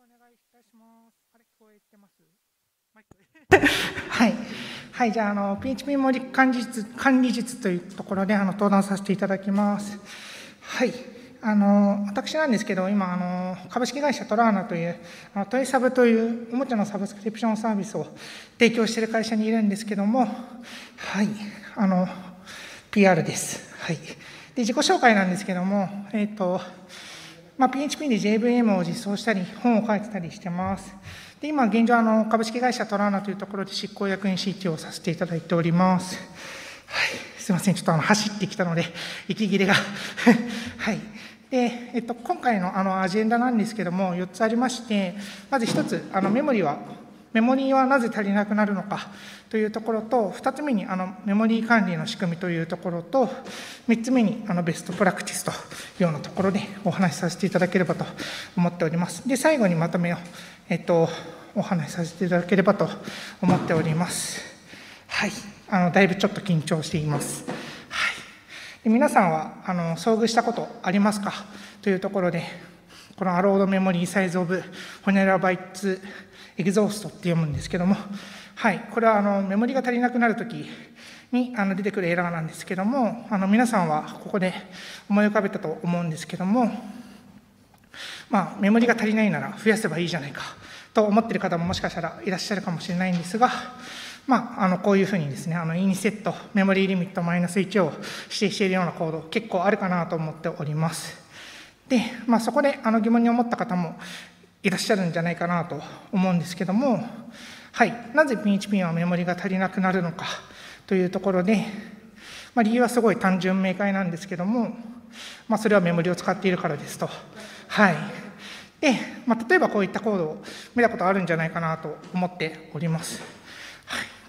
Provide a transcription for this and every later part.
くお願いいたします。あれ、聞こえてます？はい。はい、じゃあ、あの、PHP モリ管理術管理術というところで、あの、登壇させていただきます。はい。あの、私なんですけど、今、あの、株式会社トラーナという、あのトイサブというおもちゃのサブスクリプションサービスを提供している会社にいるんですけども、はい。あの、PR です。はい。で、自己紹介なんですけども、えっ、ー、と、まあ、PHP で JVM を実装したり、本を書いてたりしてます。で今、現状あの、株式会社トラーナというところで執行役員 CT をさせていただいております。はい、すいません、ちょっとあの走ってきたので、息切れが。はい。で、えっと、今回のあのアジェンダなんですけども、4つありまして、まず1つ、あのメモリはメモリーはなぜ足りなくなるのかというところと、2つ目にあのメモリー管理の仕組みというところと、3つ目にあのベストプラクティスというようなところでお話しさせていただければと思っております。で、最後にまとめを、えっと、お話しさせていただければと思っております。はい。あの、だいぶちょっと緊張しています。はい。で皆さんは、あの、遭遇したことありますかというところで、このアロードメモリーサイズオブホネラバイツエグゾーストって読むんですけども、はい、これはあのメモリが足りなくなるときにあの出てくるエラーなんですけども、あの皆さんはここで思い浮かべたと思うんですけども、まあ、メモリが足りないなら増やせばいいじゃないかと思ってる方ももしかしたらいらっしゃるかもしれないんですが、まあ、あのこういうふうにですね、あのインセット、メモリーリミットマイナス1を指定しているようなコード、結構あるかなと思っております。で、まあ、そこであの疑問に思った方もいらっしゃるんじゃないかなと思うんですけども、はい、なぜ PHP はメモリが足りなくなるのかというところで、まあ、理由はすごい単純明快なんですけども、まあ、それはメモリを使っているからですと。はいでまあ、例えばこういったコードを見たことあるんじゃないかなと思っております。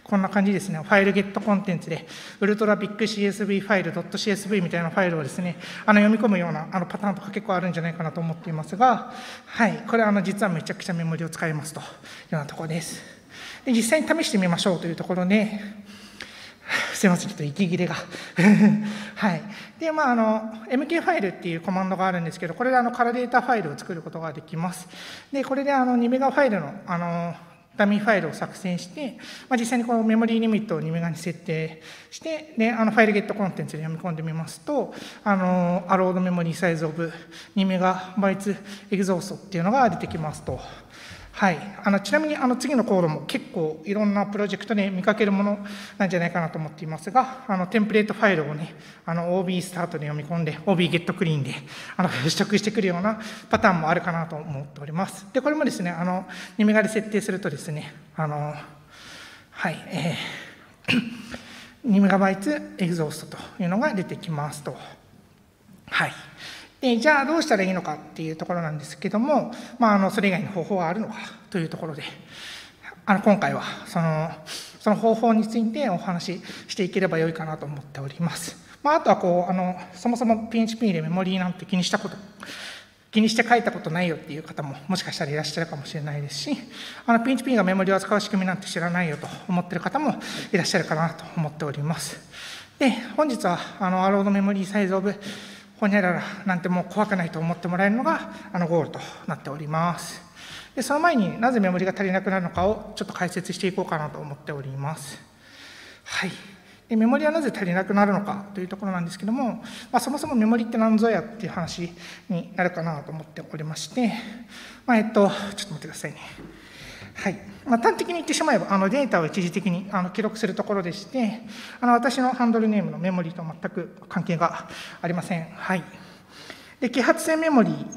こんな感じですね、ファイルゲットコンテンツで、ウルトラビッグ CSV ファイルドット .csv みたいなファイルをですね、あの読み込むようなあのパターンとか結構あるんじゃないかなと思っていますが、はい、これあの実はめちゃくちゃメモリを使いますというようなところです。で実際に試してみましょうというところで、すいません、ちょっと息切れが。はい。で、まあ、あの、MK ファイルっていうコマンドがあるんですけど、これであの、カラデータファイルを作ることができます。で、これであの、2メガファイルの、あの、ダミーファイルを作成して、まあ、実際にこのメモリーリミットを2メガに設定して、であのファイルゲットコンテンツで読み込んでみますと、あのアロードメモリーサイズオブ2メガバイツエグゾーストっていうのが出てきますと。はい、あのちなみにあの次のコードも結構いろんなプロジェクトで見かけるものなんじゃないかなと思っていますが、あのテンプレートファイルをね、あの OB スタートで読み込んで、OB ゲットクリーンであの 取得してくるようなパターンもあるかなと思っております。で、これもですね、あの2メガで設定するとですね、あのはい、えー、2メガバイツエグゾーストというのが出てきますと。はい。でじゃあどうしたらいいのかっていうところなんですけども、まあ、あのそれ以外の方法はあるのかというところであの今回はそのその方法についてお話ししていければよいかなと思っております。まあ、あとはこうあのそもそも PHP でメモリーなんて気にしたこと気にして書いたことないよっていう方ももしかしたらいらっしゃるかもしれないですしあの PHP がメモリを扱う仕組みなんて知らないよと思ってる方もいらっしゃるかなと思っております。で本日はあのアロードメモリーサイズオブほにゃららなんてもう怖くないと思ってもらえるのがあのゴールとなっております。でその前になぜメモリが足りなくなるのかをちょっと解説していこうかなと思っております。はい。でメモリはなぜ足りなくなるのかというところなんですけども、まあ、そもそもメモリって何ぞやっていう話になるかなと思っておりまして、まあ、えっと、ちょっと待ってくださいね。はいまあ、端的に言ってしまえば、あのデータを一時的にあの記録するところでして、あの私のハンドルネームのメモリーと全く関係がありません。はい、で揮発性メモリーっ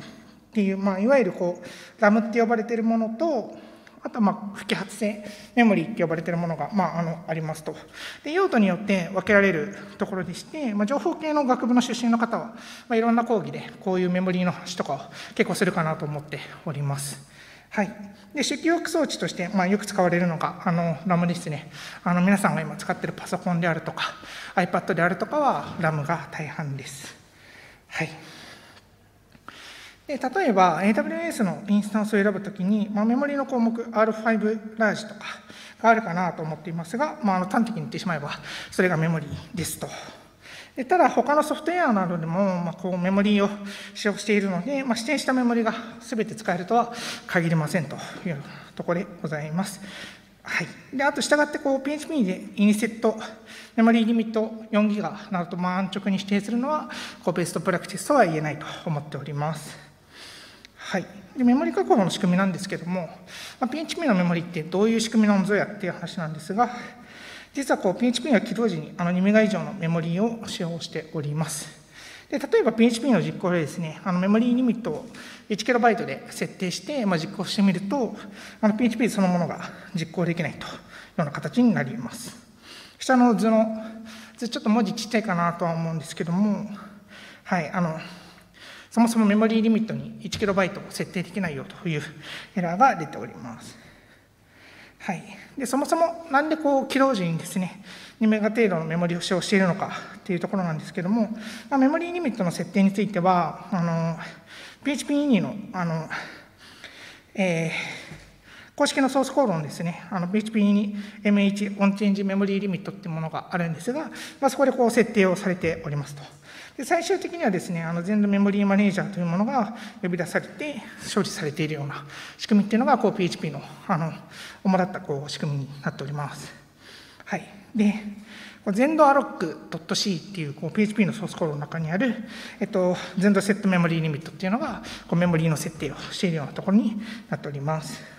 ていう、まあ、いわゆるこうラムって呼ばれているものと、あとはまあ不揮発性メモリーって呼ばれているものが、まあ、あのありますと。で用途によって分けられるところでして、まあ、情報系の学部の出身の方は、まあ、いろんな講義でこういうメモリーの話とかを結構するかなと思っております。はい、で出記憶装置として、まあ、よく使われるのがあの RAM ですね。あの皆さんが今使っているパソコンであるとか iPad であるとかは RAM が大半です、はい、で例えば AWS のインスタンスを選ぶときに、まあ、メモリの項目 R5 ラージとかがあるかなと思っていますが、まあ、あの端的に言ってしまえばそれがメモリですと。でただ、他のソフトウェアなどでも、まあ、こうメモリーを使用しているので、まあ、指定したメモリがすべて使えるとは限りませんというところでございます。はい、であと、したがってこう PHP でイニセット、メモリーリミット4ギガなどとまあ安直に指定するのは、こうベストプラクティスとは言えないと思っております。はい、でメモリ確保の仕組みなんですけども、まあ、PHP のメモリってどういう仕組みなんぞやっていう話なんですが、実はこう PHP は起動時にあの2メガ以上のメモリーを使用しております。で例えば PHP の実行でですね、あのメモリーリミットを 1KB で設定して、まあ、実行してみると、PHP そのものが実行できないというような形になります。下の図の図、ちょっと文字ちっちゃいかなとは思うんですけども、はい、あの、そもそもメモリーリミットに 1KB を設定できないよというエラーが出ております。はい、でそもそもなんでこう起動時にですね2メガ程度のメモリを使用しているのかっていうところなんですけども、まあ、メモリーリミットの設定についてはあの PHP-INI のあの、えー、公式のソースコードのですね、あの PHP に MH オンチェンジメモリーリミットっていうものがあるんですが、まあ、そこでこう設定をされておりますと。で最終的にはですね、あの全土メモリーマネージャーというものが呼び出されて、処理されているような仕組みっていうのが、こう PHP のあの主だったこう仕組みになっております。はい。で、 zend alloc .c っていうこう PHP のソースコードの中にある、えっと、 zend set memory limit っていうのが、こうメモリーの設定をしているようなところになっております。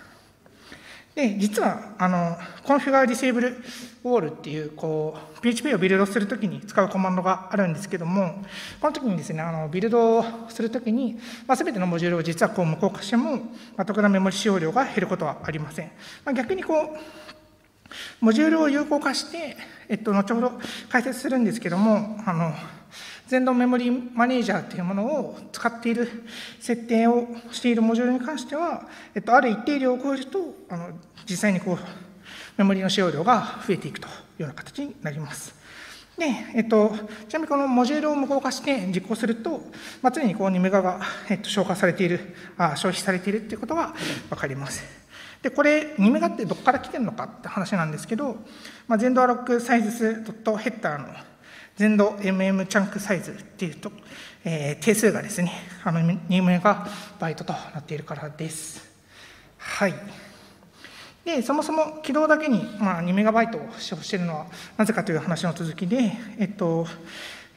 で、実は、あの、 configure disable all っていう、こう、PHP をビルドするときに使うコマンドがあるんですけども、この時にですね、あの、ビルドをするときに、まあ、全てのモジュールを実はこう無効化しても、まあ、特段メモリ使用量が減ることはありません。まあ、逆にこう、モジュールを有効化して、えっと、後ほど解説するんですけども、あの、全動メモリーマネージャーというものを使っている設定をしているモジュールに関しては、えっと、ある一定量を超えると、あの実際にこうメモリの使用量が増えていくというような形になります。で、えっと、ちなみにこのモジュールを無効化して実行すると、まあ、常にこう2メガが、えっと、消化されているあ、消費されているということが分かります。で、これ、2メガってどこから来てるのかって話なんですけど、まあ、全ドアロックサイズスドットヘッダーの全度 MM チャンクサイズっていうと、えー、定数がですね、あの2名がバイトとなっているからです。はい。で、そもそも起動だけに、まあ、2メガバイトを使用しているのはなぜかという話の続きで、えっと、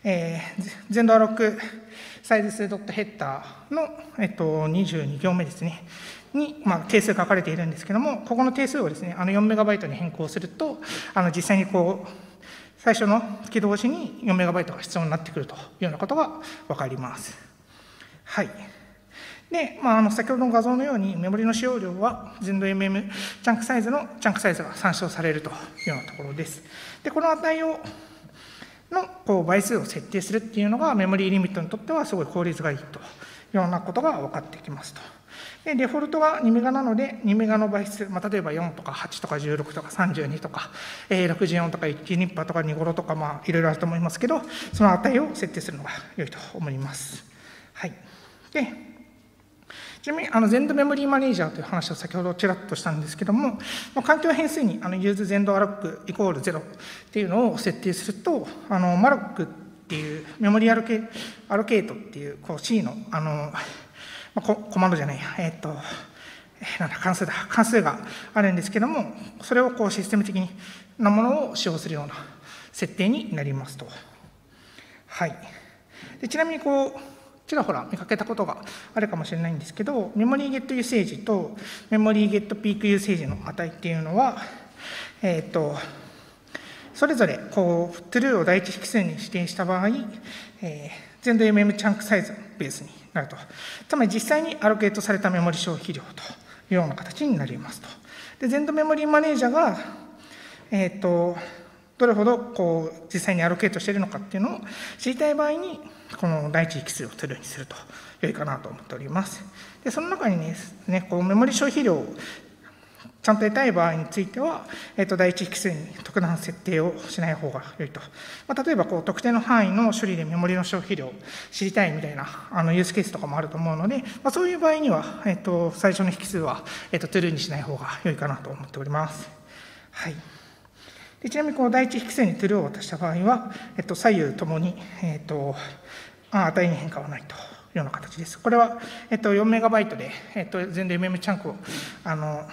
えー、全度アロックサイズ数ドットヘッダーの、えっと、22行目ですね。に、まあ、定数書かれているんですけども、ここの定数をですね、あの4メガバイトに変更すると、あの実際にこう、最初の起動時に 4MB が必要になってくるというようなことが分かります。はい。で、まあ、あの先ほどの画像のようにメモリの使用量は全度 MM チャンクサイズのチャンクサイズが参照されるというようなところです。で、この値をのこう倍数を設定するっていうのがメモリーリミットにとってはすごい効率がいいというようなことが分かってきますと。でデフォルトが2メガなので、2メガの倍数、まあ、例えば4とか8とか16とか32とか、えー、64とか1ニッパーとか2ゴロとか、まあ、いろいろあると思いますけど、その値を設定するのが良いと思います。はい。で、ちなみに、あの、 Zend Memory Manager という話を先ほどちらっとしたんですけども、まあ、環境変数に、あの、 USE ZEND ALLOC イコール0っていうのを設定すると、あの、 malloc っていう memory alloca allocate っていう、こう C の、あの、まあ、コマンドじゃないや、えっ、ー、と、なんだ、関数だ、関数があるんですけども、それをこうシステム的なものを使用するような設定になりますと。はい。でちなみにこう、ちらほら見かけたことがあるかもしれないんですけど、メモリーゲットユーセージとメモリーゲットピークユーセージの値っていうのは、えっ、と、それぞれこう true を第一引数に指定した場合、えー、全土 MM チャンクサイズをベースになると。つまり実際にアロケートされたメモリ消費量というような形になりますと。で、全土メモリマネージャーが、えっ、ー、と、どれほどこう実際にアロケートしているのかっていうのを知りたい場合に、この第一引数を取るようにすると良いかなと思っております。で、その中にね、こうメモリ消費量ちゃんと得たい場合については、えー、と第一引数に特段設定をしない方が良いと。まあ、例えばこう、特定の範囲の処理でメモリの消費量を知りたいみたいなあのユースケースとかもあると思うので、まあ、そういう場合には、えー、と最初の引数は、えー、と true にしない方が良いかなと思っております。はい。でちなみにこの第一引数に true を渡した場合は、えっと、左右ともに、えっと、値に変化はないというような形です。これは、えっと、4メガバイトで、えっと、全部 MM チャンクをあの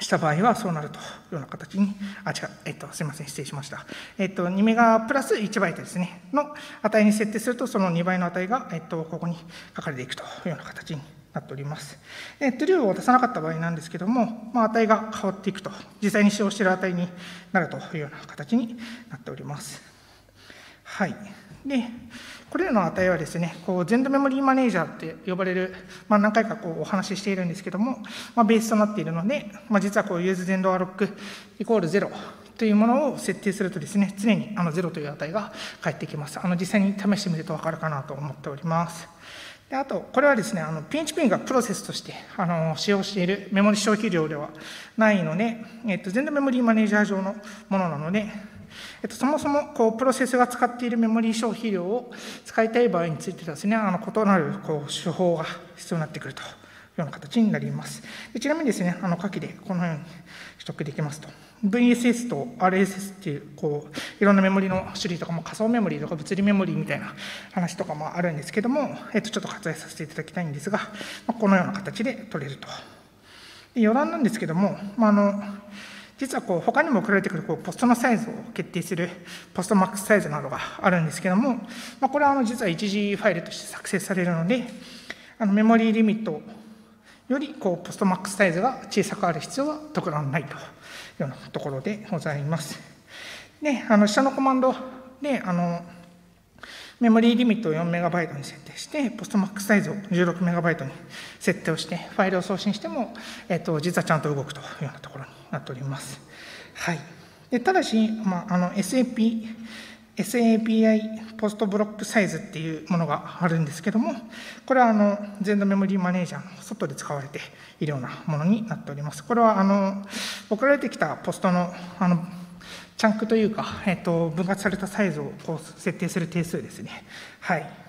した場合はそうなるというような形に、あ、違う、えっと、すみません、失礼しました。えっと、2メガプラス1バイトですね、の値に設定すると、その2倍の値が、えっと、ここに書かれていくというような形になっております。えっと、 true を渡さなかった場合なんですけども、まあ、値が変わっていくと、実際に使用している値になるというような形になっております。はい。で、これらの値はですね、こう Zend Memory Manager って呼ばれる、まあ、何回かこうお話ししているんですけども、まあ、ベースとなっているので、まあ、実はこう USE ZEND ALLOC イコール0というものを設定するとですね、常にあの0という値が返ってきます。あの実際に試してみると分かるかなと思っております。であと、これはですね、あの PHP がプロセスとしてあの使用しているメモリ消費量ではないので、えっと、全土メモリーマネージャー上のものなので、えっと、そもそもこうプロセスが使っているメモリー消費量を使いたい場合についてですね、あの異なるこう手法が必要になってくるというような形になります。でちなみにですね、あの下記でこのように取得できますと。VSS と RSS っていう、こう、いろんなメモリの種類とかも仮想メモリとか物理メモリみたいな話とかもあるんですけども、えっと、ちょっと割愛させていただきたいんですが、ま、このような形で取れると。で余談なんですけども、まあ、あの、実はこう他にも送られてくるこうポストのサイズを決定するポストマックスサイズなどがあるんですけども、まあ、これはあの実は一時ファイルとして作成されるので、あのメモリーリミットよりこうポストマックスサイズが小さくある必要は特段ないというようなところでございます。で、あの下のコマンドで、あのメモリーリミットを 4MB に設定して、ポストマックスサイズを 16MB に設定をして、ファイルを送信しても、えっと、実はちゃんと動くというようなところになっております。はい。でただし、まあ、あの SAP、SAPI ポストブロックサイズっていうものがあるんですけども、これはあの全土メモリーマネージャーの外で使われているようなものになっております。これはあの送られてきたポストのあのチャンクというか、えっと、分割されたサイズをこう設定する定数ですね。はい。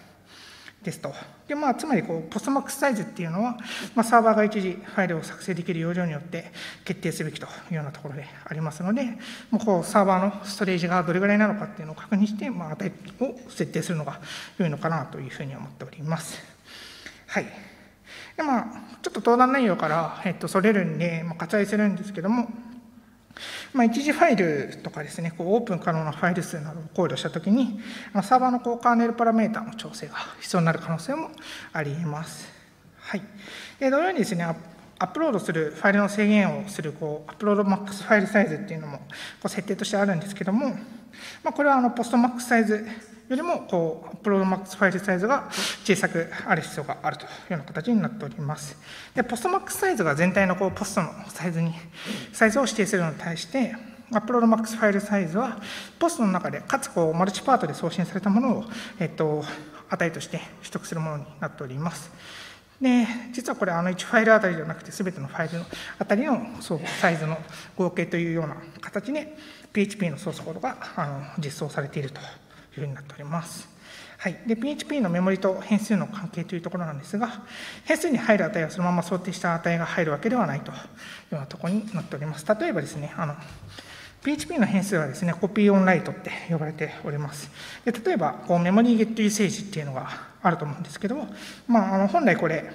ですと。で、まあ、つまりこう、ポストマックスサイズっていうのは、まあ、サーバーが一時ファイルを作成できる容量によって決定すべきというようなところでありますので、もうこうサーバーのストレージがどれぐらいなのかっていうのを確認して、まあ、値を設定するのが良いのかなというふうに思っております。はい。で、まあ、ちょっと登壇内容から、えっと、それるんで、まあ、割愛するんですけども、まあ、一時ファイルとかですね、こうオープン可能なファイル数などを考慮したときに、サーバーのこうカーネルパラメータの調整が必要になる可能性もあり得ます。はい。で同様にですね、アップロードするファイルの制限をするこうアップロードマックスファイルサイズっていうのもこう設定としてあるんですけども、まあ、これはあの post max size よりもこう upload max file size が小さくある必要があるというような形になっております。で post max size が全体のこうポストのサイズにサイズを指定するのに対して upload max file size はポストの中でかつこう multipart で送信されたものを、えっと、値として取得するものになっております。で実はこれあの1ファイルあたりじゃなくて全てのファイルのあたりのそうサイズの合計というような形で PHP のソースコードがあの実装されているというふうになっております。はい、で PHP のメモリと変数の関係というところなんですが、変数に入る値はそのまま想定した値が入るわけではないというようなところになっております。例えばですね、あの PHP の変数はですね、コピーオンライトって呼ばれております。で例えば、こうメモリーゲットユーセージっていうのがあると思うんですけども、まあ、あの本来これ、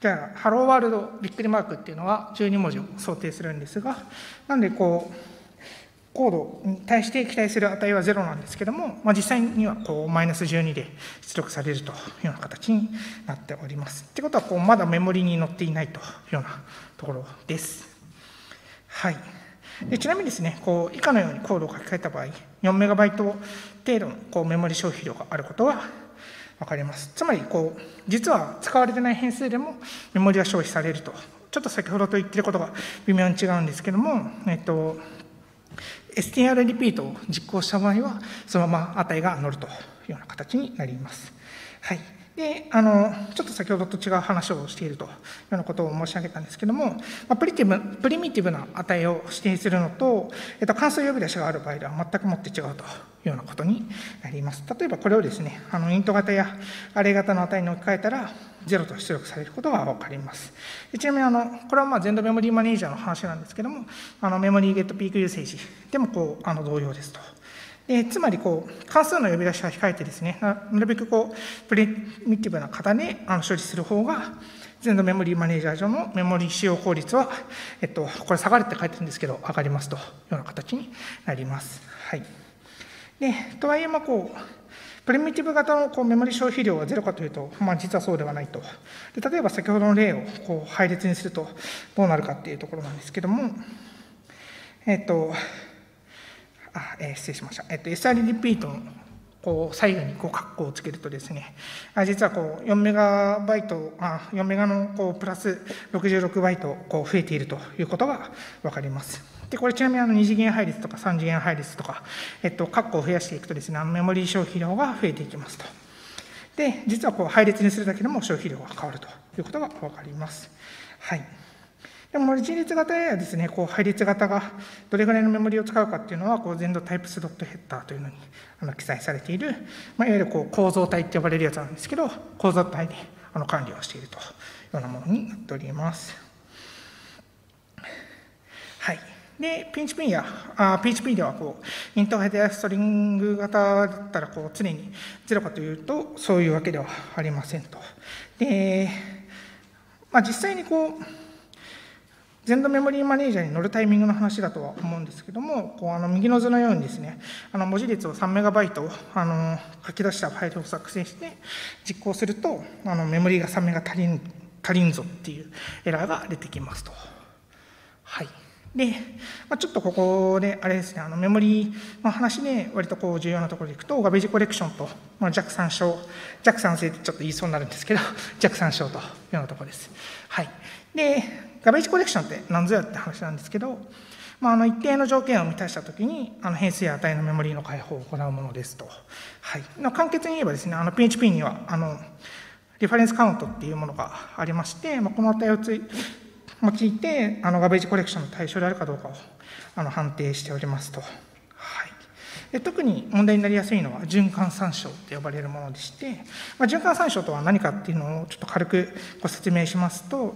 じゃあ、ハローワールドびっくりマークっていうのは12文字を想定するんですが、なんでこう、コードに対して期待する値は0なんですけども、まあ、実際にはこうマイナス12で出力されるというような形になっております。ってことはこうまだメモリに載っていないというようなところです。はい。でちなみにですね、こう以下のようにコードを書き換えた場合、4メガバイト程度のこうメモリ消費量があることは分かります。つまりこう、実は使われてない変数でもメモリは消費されると。ちょっと先ほどと言ってることが微妙に違うんですけども、えっと、STR リピートを実行した場合は、そのまま値が乗るというような形になります。はい。で、あの、ちょっと先ほどと違う話をしているというようなことを申し上げたんですけども、まあ、プリティブプリミティブな値を指定するのと、えっと、関数呼び出しがある場合では全くもって違うというようなことになります。例えばこれをですね、あのイント型やアレイ型の値に置き換えたら、0と出力されることが分かります。ちなみにあの、これはまあ全土メモリーマネージャーの話なんですけども、あのメモリーゲットピークユーセージでもこうあの同様ですと。でつまりこう、関数の呼び出しは控えてですね、なるべくこうプリミティブな型であの処理する方が、全土メモリーマネージャー上のメモリー使用効率は、えっと、これ下がるって書いてるんですけど、上がりますというような形になります。はい。で、とはいえ、まあ、こう、プリミティブ型のこうメモリ消費量はゼロかというと、まあ、実はそうではないと。で例えば先ほどの例をこう配列にするとどうなるかっていうところなんですけども、えっ、と、あ、えー、失礼しました。えっ、と、SR リピートのこう左右にこう括弧をつけるとですね、あ実はこう4メガバイト、あ4メガのこうプラス66バイトこう増えているということが分かります。で、これちなみにあの2次元配列とか3次元配列とか、えっと、括弧を増やしていくとですね、あのメモリー消費量が増えていきますと。で、実はこう配列にするだけでも消費量が変わるということが分かります。はい。でも、一列型やですね、こう配列型がどれぐらいのメモリーを使うかっていうのは、こう全土タイプスドットヘッダーというのにあの記載されている、まあ、いわゆるこう構造体って呼ばれるやつなんですけど、構造体であの管理をしているというようなものになっております。はい。で、PHP や、あ PHP ではこう、イントヘデストリング型だったらこう常に0かというと、そういうわけではありませんと。で、まあ、実際にこう、全土メモリーマネージャーに乗るタイミングの話だとは思うんですけども、こうあの右の図のようにですね、あの文字列を3メガバイトあの書き出したファイルを作成して実行すると、あのメモリーが3メガ足りん足りんぞっていうエラーが出てきますと。はい。で、まあ、ちょっとここで、あれですね、あのメモリーの話で、割とこう重要なところでいくと、ガベージコレクションと、まあ、弱参照、弱酸性ってちょっと言いそうになるんですけど、弱参照というようなところです。はい。で、ガベージコレクションって何ぞやって話なんですけど、まあ、あの一定の条件を満たしたときに、あの変数や値のメモリーの開放を行うものですと。はい、簡潔に言えばですね、あの PHP にはあのリファレンスカウントっていうものがありまして、まあ、この値をつい用いて、あのガベージコレクションの対象であるかどうかをあの判定しておりますと。はい、で特に問題になりやすいのは循環参照と呼ばれるものでして、まあ、循環参照とは何かっていうのをちょっと軽くご説明しますと、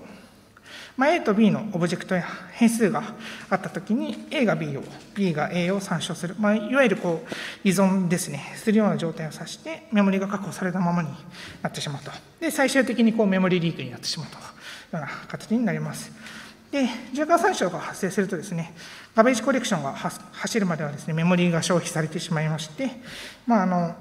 まあ、A と B のオブジェクトや変数があったときに A が B を B が A を参照する、まあ、いわゆるこう依存ですね。するような状態を指してメモリが確保されたままになってしまうと。で最終的にこうメモリリークになってしまうと。ような形になりますで循環参照が発生するとですねガベージコレクションが走るまではですねメモリーが消費されてしまいましてまああの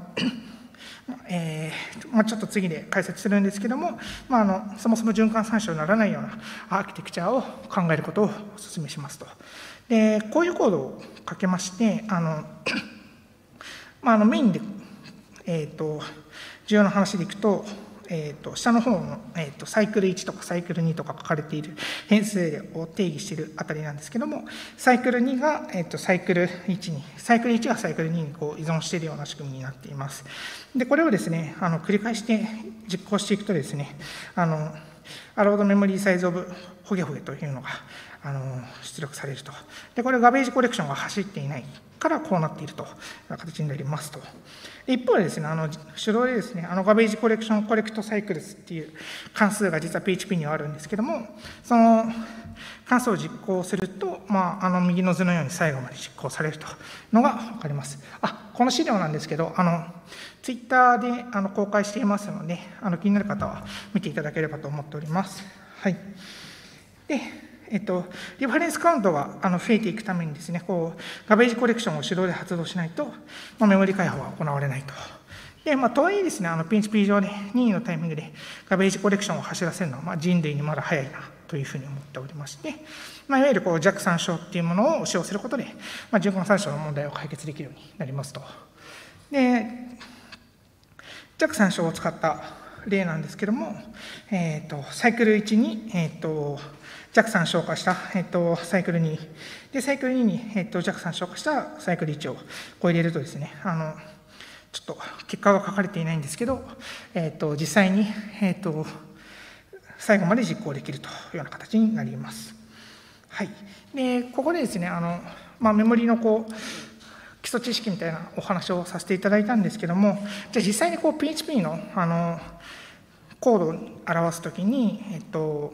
えーまあ、ちょっと次で解説するんですけども、まあ、あのそもそも循環参照にならないようなアーキテクチャを考えることをお勧めしますと。でこういうコードをかけましてあの、まあ、あのメインで、えーと重要な話でいくとえーと、下の方の、えーと、サイクル1とかサイクル2とか書かれている変数を定義しているあたりなんですけども、サイクル2が、えーと、サイクル1に、サイクル1がサイクル2にこう依存しているような仕組みになっています。で、これをですね、あの繰り返して実行していくとですね、あの、アロードメモリーサイズオブホゲホゲというのがあの出力されると。で、これガベージコレクションが走っていないからこうなっているという形になりますと。一方でですね、あの手動でですね、あのガベージコレクションコレクトサイクルスっていう関数が実は PHP にはあるんですけども、その関数を実行すると、まあ、あの右の図のように最後まで実行されるというのが分かります。あ、この資料なんですけど、あのツイッターであの公開していますので、あの気になる方は見ていただければと思っております。はい。で、えっと、リファレンスカウントがあの増えていくためにですね、こう、ガベージコレクションを手動で発動しないと、まあ、メモリ開放は行われないと。で、まあ、とはいえですね、あの PHP 上で任意のタイミングでガベージコレクションを走らせるのは、まあ、人類にまだ早いなというふうに思っておりまして、まあ、いわゆるこう弱酸症っていうものを使用することで、まあ、循環酸症の問題を解決できるようになりますと。で、弱酸症を使った例なんですけども、え、ー、と、サイクル1に、えっ、ー、と、弱酸消化した、えっと、サイクル2で、サイクル2に、えっと、弱酸消化したサイクル1をこう入れるとですね、あの、ちょっと結果が書かれていないんですけど、えっと、実際に、えっと、最後まで実行できるというような形になります。はい。で、ここでですね、あの、まあ、メモリのこう、基礎知識みたいなお話をさせていただいたんですけども、じゃあ実際にこう PHP のあのコードを表すときに、えっと、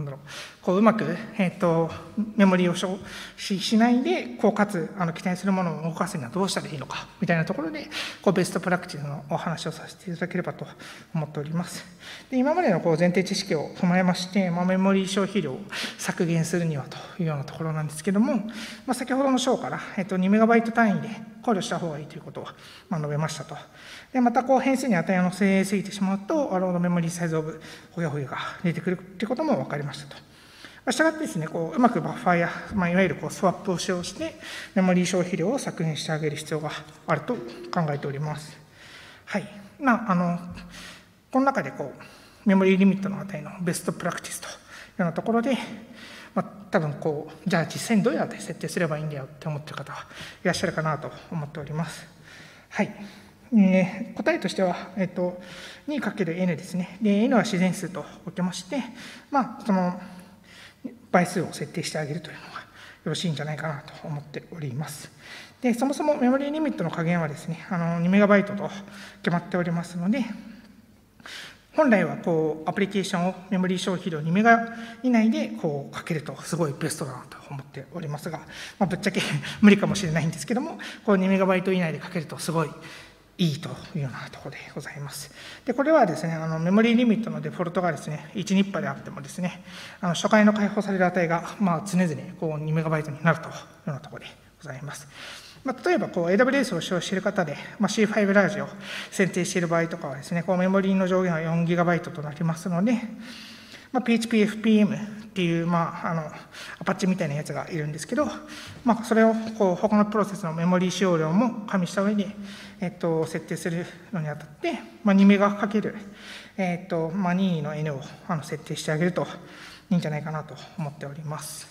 なんだろう、こううまく、えっ、ー、と、メモリーを消費しないで、こうかつあの期待するものを動かすにはどうしたらいいのか、みたいなところで、こうベストプラクティスのお話をさせていただければと思っております。で今までのこう前提知識を踏まえまして、まあ、メモリー消費量を削減するにはというようなところなんですけども、まあ、先ほどの章から、えっ、ー、と、2メガバイト単位で考慮した方がいいということを、まあ、述べましたと。でまたこう変数に値を乗せすぎてしまうと、アロードメモリーサイズオブほやほやが出てくるということも分かりましたと。したがってですね、こううまくバッファーや、まあ、いわゆるこうスワップを使用して、メモリー消費量を削減してあげる必要があると考えております。はい。まあ、あの、この中でこう、メモリーリミットの値のベストプラクティスというようなところで、まあ、多分こう、じゃあ実際にどうやって設定すればいいんだよって思ってる方はいらっしゃるかなと思っております。はい。えー、答えとしては、えっ、ー、と、2×n ですね。で、n は自然数と置きまして、まあ、その、倍数を設定してあげるというのがよろしいんじゃないかなと思っております。で、そもそもメモリーリミットの加減はですね、あの、2メガバイトと決まっておりますので、本来はこうアプリケーションをメモリー消費量2メガ以内でこうかけるとすごいベストだなと思っておりますが、まあ、ぶっちゃけ 無理かもしれないんですけども、こう2メガバイト以内でかけるとすごいいいというようなところでございます。で、これはですね、あのメモリーリミットのデフォルトがですね、1ニッパであってもですね、あの初回の解放される値が、まあ、常々こう 2MB になるというようなところでございます。まあ、例えばこう AWS を使用している方で、まあ、C5 ラージを選定している場合とかはですね、こうメモリーの上限は 4GB となりますので、まあ、PHPFPM っていう、まあ、あのアパッチみたいなやつがいるんですけど、まあ、それをこう他のプロセスのメモリー使用量も加味した上で、えっと、設定するのにあたって、まあ、2メガかける、えっとまあ、任意の N をあの設定してあげるといいんじゃないかなと思っております。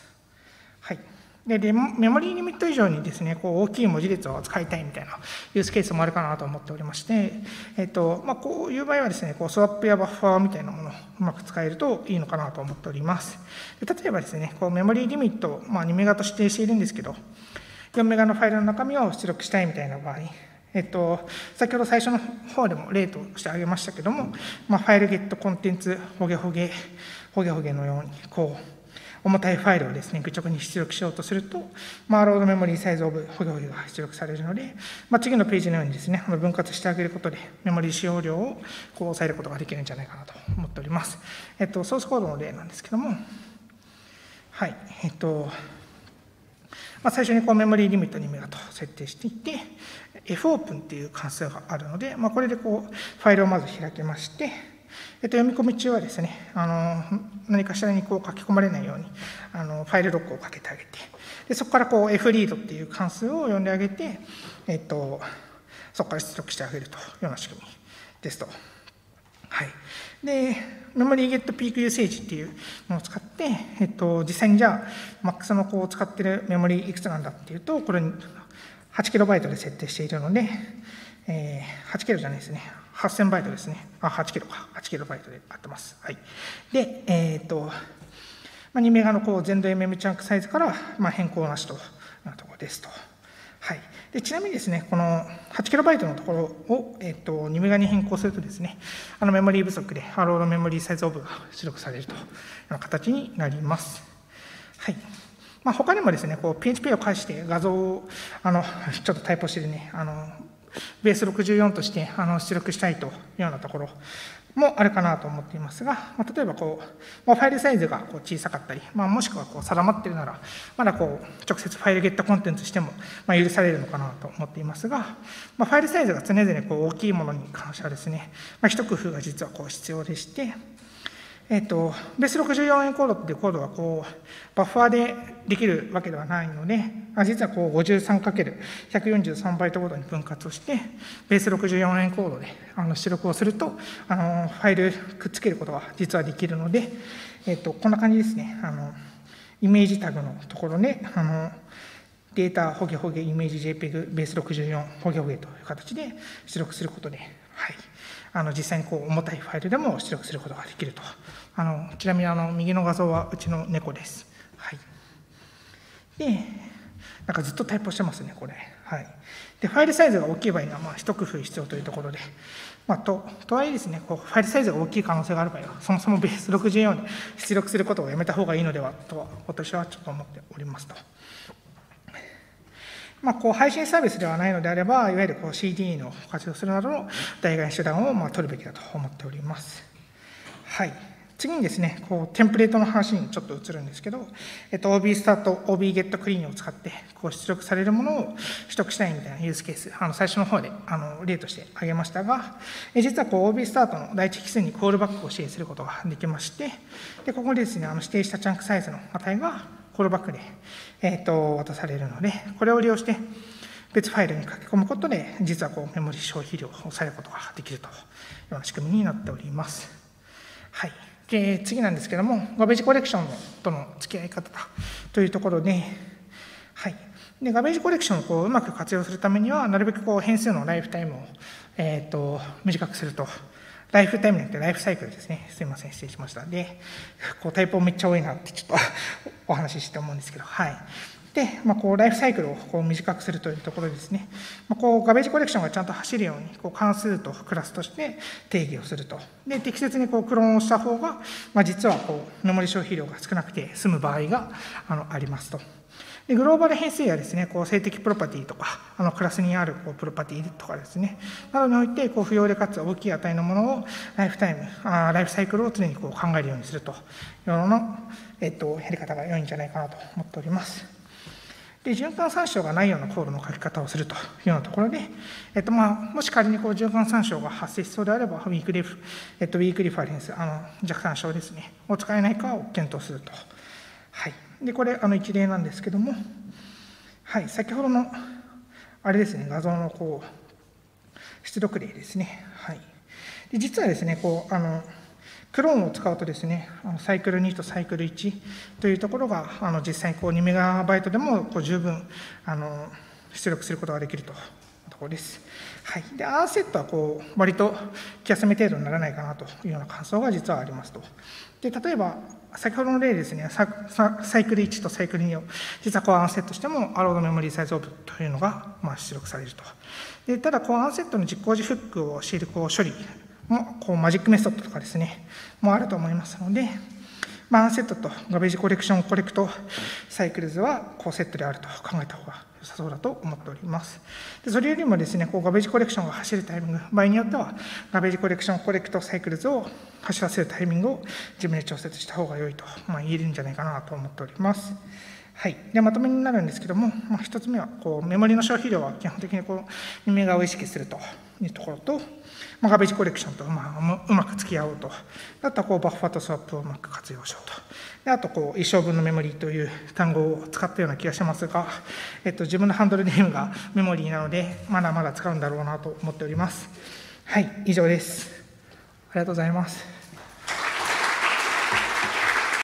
ででメモリーリミット以上にですねこう大きい文字列を使いたいみたいなユースケースもあるかなと思っておりまして、えっとまあ、こういう場合はですねこうスワップやバッファーみたいなものをうまく使えるといいのかなと思っております。で例えばですねこうメモリーリミット、まあ、2メガと指定しているんですけど4メガのファイルの中身を出力したいみたいな場合えっと、先ほど最初の方でも例として挙げましたけども、まあ、ファイルゲットコンテンツほげほげほげほげのようにこう重たいファイルをですね、愚直に出力しようとすると、まあ、ロードメモリーサイズオブ保護が出力されるので、まあ、次のページのようにですね、分割してあげることで、メモリー使用量をこう抑えることができるんじゃないかなと思っております。えっと、ソースコードの例なんですけども、はい、えっと、まあ、最初にこうメモリーリミット2メガと設定していて、fopen っていう関数があるので、まあ、これでこうファイルをまず開けまして、えっと、読み込み中はですね、あの何かしらにこう書き込まれないようにあのファイルロックをかけてあげて、でそこからこう fread っていう関数を読んであげて、えっと、そこから出力してあげるというような仕組みですと。はい。で、メモリーゲットピークユーセージっていうのを使って、えっと、実際にじゃあ、MAX のこう使ってるメモリーいくつなんだっていうと、これ 8KB で設定しているので、えー、8キロじゃないですね。8000バイトですね。あ、8キロか。8キロバイトで合ってます。はい。で、えっ、ー、と、まあ、2メガのこう全土 MM チャンクサイズから、まあ、変更なしというところですと。はい、でちなみにですね、この 8KB のところを、えーと、2メガに変更するとですね、あのメモリー不足でハロードメモリーサイズオブが出力されるという形になります。はい。まあ、他にもですね、こう PHP を介して画像をあの ちょっとタイプしてね、あのベース64としてあの出力したいというようなところもあるかなと思っていますが、まあ、例えばこう、まあ、ファイルサイズがこう小さかったり、まあ、もしくはこう定まっているなら、まだこう直接ファイルゲットコンテンツしてもま許されるのかなと思っていますが、まファイルサイズが常々こう大きいものに関してはですね、ま一工夫が実はこう必要でして、えっ、と、ベース64円コードっていうコードがこう、バッファーでできるわけではないので、あ実はこう 53×143 バイトごとに分割をして、ベース64円コードであの出力をすると、あのファイルくっつけることが実はできるので、えっ、と、こんな感じですね。あのイメージタグのところで、あのデータホゲホゲイメージ JPEG ベース64ホゲホゲという形で出力することで、はい、あの実際にこう重たいファイルでも出力することができると。あのちなみにあの右の画像はうちの猫です。はい、で、なんかずっとタイプしてますね、これ。はい、でファイルサイズが大きい場合には、まあ、一工夫必要というところで、まあ、ととはいえですね、こうファイルサイズが大きい可能性がある場合は、そもそもベース64で 出力することをやめた方がいいのではと、私はちょっと思っておりますと。まあ、こう配信サービスではないのであれば、いわゆるこう CD の活用するなどの代替手段をまあ取るべきだと思っております。はい。次にですね、こうテンプレートの話にちょっと移るんですけど、えっと、OB スタート、OB ゲットクリーンを使って、こう出力されるものを取得したいみたいなユースケース、あの最初の方であの例として挙げましたが、え実はこう OB スタートの第一引数にコールバックを指定することができまして、でここでですね、あの指定したチャンクサイズの値がコールバックで、えっと渡されるので、これを利用して、別ファイルに書き込むことで、実はこうメモリ消費量を抑えることができるというような仕組みになっております。はい。で次なんですけども、ガベージコレクションとの付き合い方というところで、はい、でガベージコレクションをこううまく活用するためには、なるべくこう変数のライフタイムを、えーと、短くすると。ライフタイムによってライフサイクルですね。すいません、失礼しました。で、こうタイプめっちゃ多いなってちょっと お話しして思うんですけど、はい。で、まあ、こうライフサイクルをこう短くするというところですね、まあ、こうガベージコレクションがちゃんと走るようにこう関数とクラスとして定義をすると。で、適切にこうクローンをした方が、まあ、実はこうメモリ消費量が少なくて済む場合があのありますと。でグローバル変数やですね、こう静的プロパティとか、あのクラスにあるこうプロパティとかですね、などにおいてこう不要でかつ大きい値のものをライフタイム、あライフサイクルを常にこう考えるようにするというような、えっと、やり方が良いんじゃないかなと思っております。で循環参照がないようなコードの書き方をするというようなところで、えっとまあ、もし仮にこう循環参照が発生しそうであれば、ウィークリフ、えっと、ウィークリファレンス、あの弱参照ですね、を使えないかを検討すると。はい、でこれ、あの一例なんですけども、はい、先ほどの、あれですね、画像のこう出力例ですね。はい、で実はですね、こうあのクローンを使うとですね、サイクル2とサイクル1というところが、あの実際にこう2メガバイトでもこう十分あの出力することができるとところです。はい、で、アーセットはこう割と気休め程度にならないかなというような感想が実はありますと。で、例えば、先ほどの例ですね、サイクル1とサイクル2を実はこうアンセットしても、アロードメモリーサイズオブというのがまあ出力されると。でただ、こう unset の実行時フックをしているこう処理もこう magic method とかですね、もあると思いますので、まあ、 unset と garbage collection collect cycles はこうセットであると考えた方が良さそうだと思っております。でそれよりもですね、こうガベージコレクションが走るタイミング、場合によっては、 garbage collection collect cycles を走らせるタイミングを自分で調節した方が良いと、まあ、言えるんじゃないかなと思っております。はい、でまとめになるんですけども、まあ、1つ目はこうメモリの消費量は基本的にこうメガを意識するというところと、まあ、ガベージコレクションと、まあ、うまく付き合おうと。あとはこうバッファとスワップをうまく活用しようと。であとこう一生分のメモリーという単語を使ったような気がしますが、えっと、自分のハンドルネームがメモリーなので、まだまだ使うんだろうなと思っております。はい、以上です。ありがとうございます。